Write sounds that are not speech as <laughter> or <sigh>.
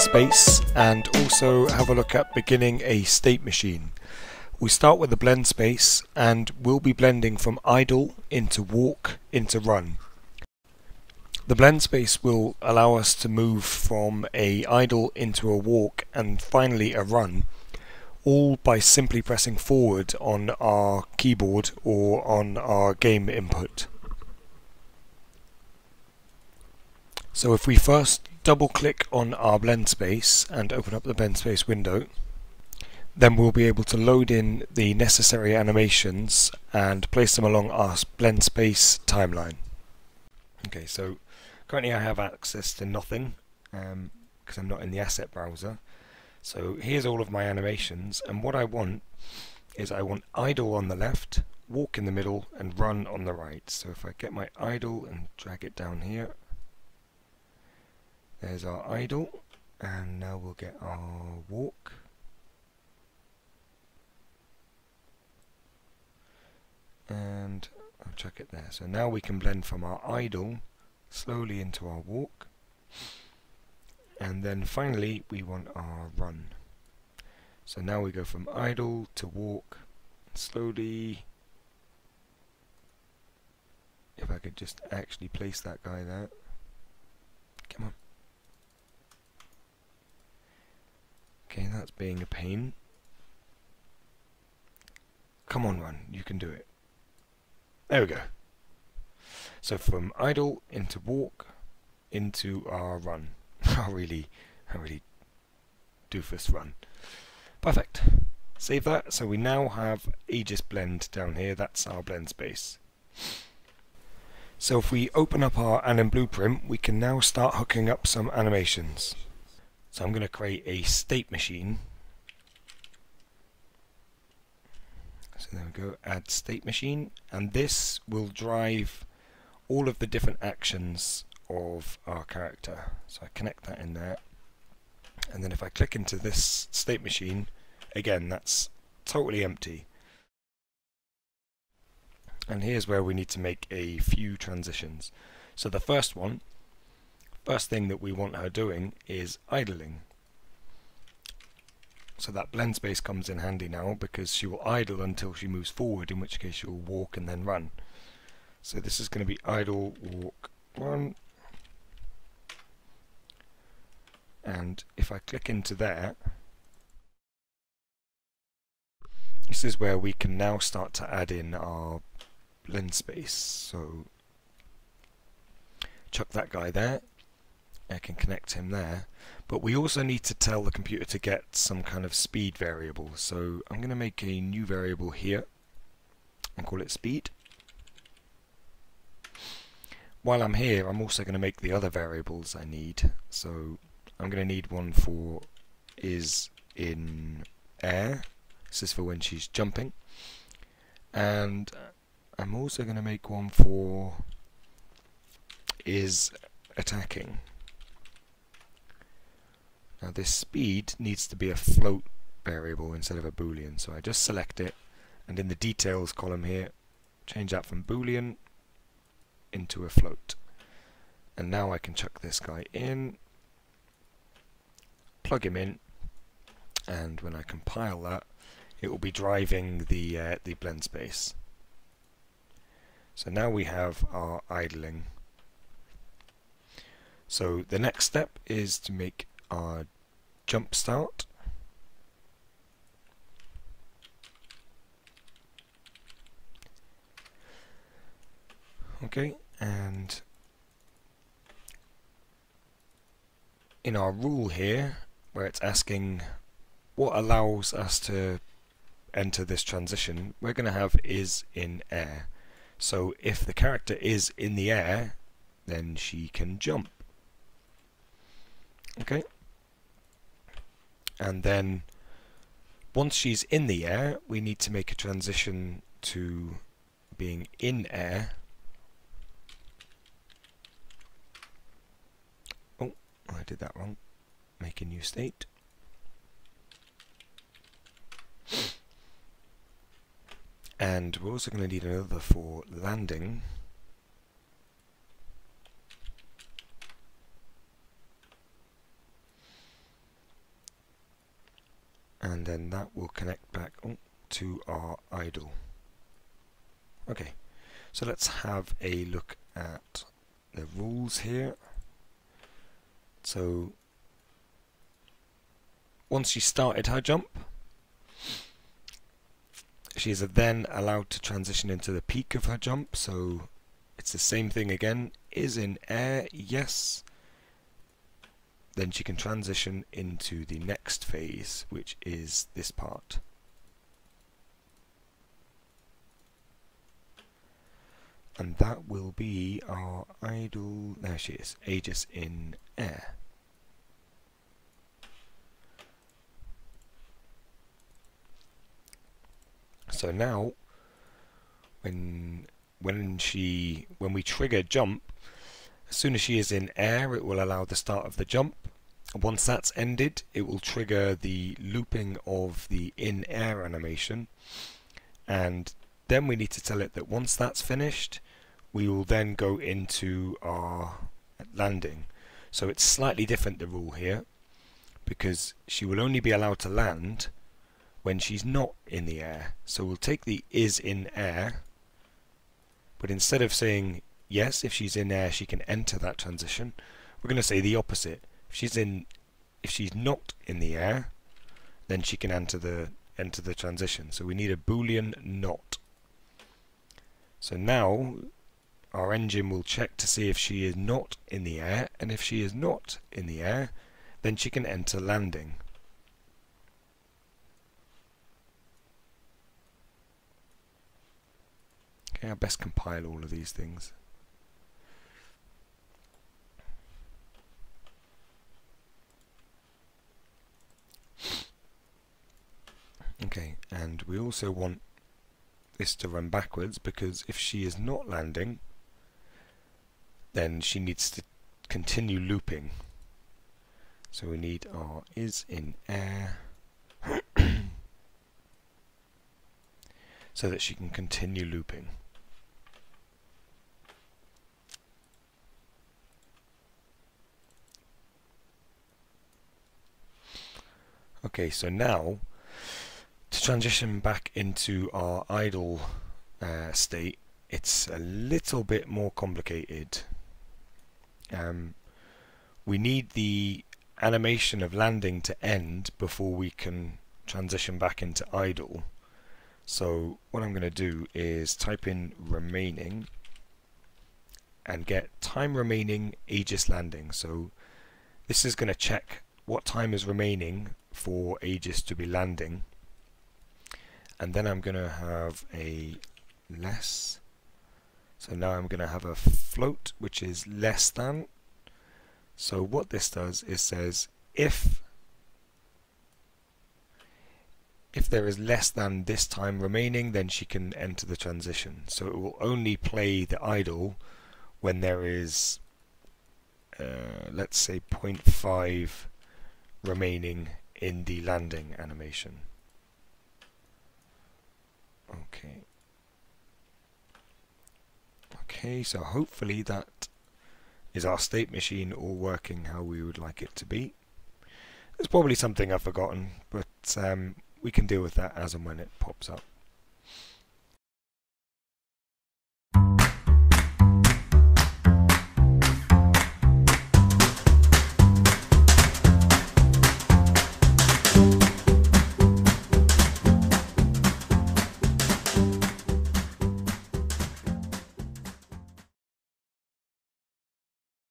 space and also have a look at beginning a state machine. We start with the blend space and we'll be blending from idle into walk into run. The blend space will allow us to move from a idle into a walk and finally a run all by simply pressing forward on our keyboard or on our game input. So if we first double click on our blend space and open up the blend space window then we'll be able to load in the necessary animations and place them along our blend space timeline. Okay, so currently I have access to nothing because um, I'm not in the asset browser. So here's all of my animations and what I want is I want idle on the left, walk in the middle and run on the right. So if I get my idle and drag it down here, there's our idle and now we'll get our walk. and I'll chuck it there. So now we can blend from our idle slowly into our walk and then finally we want our run. So now we go from idle to walk slowly if I could just actually place that guy there. Come on. Okay, that's being a pain. Come on, run. You can do it. There we go. So from idle into walk into our run. <laughs> our really, our really doofus run. Perfect. Save that. So we now have Aegis blend down here. That's our blend space. So if we open up our anim blueprint, we can now start hooking up some animations. So I'm going to create a state machine So there we go, add state machine, and this will drive all of the different actions of our character. So I connect that in there, and then if I click into this state machine, again that's totally empty. And here's where we need to make a few transitions. So the first one, first thing that we want her doing is idling. So that blend space comes in handy now because she will idle until she moves forward, in which case she will walk and then run. So this is going to be idle, walk, run. And if I click into there, this is where we can now start to add in our blend space. So chuck that guy there. I can connect him there. But we also need to tell the computer to get some kind of speed variable. So I'm going to make a new variable here and call it speed. While I'm here, I'm also going to make the other variables I need. So I'm going to need one for is in air. This is for when she's jumping. And I'm also going to make one for is attacking. Now this speed needs to be a float variable instead of a boolean so I just select it and in the details column here change that from boolean into a float. And now I can chuck this guy in plug him in and when I compile that it will be driving the uh, the blend space. So now we have our idling. So the next step is to make our jump start. Okay, and in our rule here, where it's asking what allows us to enter this transition, we're going to have is in air. So if the character is in the air, then she can jump. Okay and then once she's in the air we need to make a transition to being in air. Oh I did that wrong. Make a new state. And we're also going to need another for landing and then that will connect back to our idle. Okay, so let's have a look at the rules here. So once she started her jump, she is then allowed to transition into the peak of her jump. So it's the same thing again. Is in air, yes. Then she can transition into the next phase, which is this part. and that will be our idle, there she is, Aegis in air. So now, when when she when we trigger jump, as soon as she is in air, it will allow the start of the jump. Once that's ended, it will trigger the looping of the in air animation, and then we need to tell it that once that's finished, we will then go into our landing. So it's slightly different the rule here because she will only be allowed to land when she's not in the air. So we'll take the is in air but instead of saying yes if she's in air she can enter that transition we're going to say the opposite. If she's in if she's not in the air then she can enter the enter the transition. So we need a boolean not. So now our engine will check to see if she is not in the air and if she is not in the air then she can enter landing. Okay, I best compile all of these things. Okay, and we also want this to run backwards because if she is not landing then she needs to continue looping. So we need our is in air <clears throat> so that she can continue looping. Okay, so now transition back into our idle uh, state, it's a little bit more complicated. Um, we need the animation of landing to end before we can transition back into idle. So what I'm going to do is type in remaining and get time remaining Aegis landing. So this is going to check what time is remaining for Aegis to be landing. And then I'm going to have a less so now I'm going to have a float which is less than. So what this does is says if if there is less than this time remaining then she can enter the transition. So it will only play the idle when there is uh, let's say 0.5 remaining in the landing animation. Okay. Okay, so hopefully that is our state machine all working how we would like it to be. There's probably something I've forgotten, but um, we can deal with that as and when it pops up.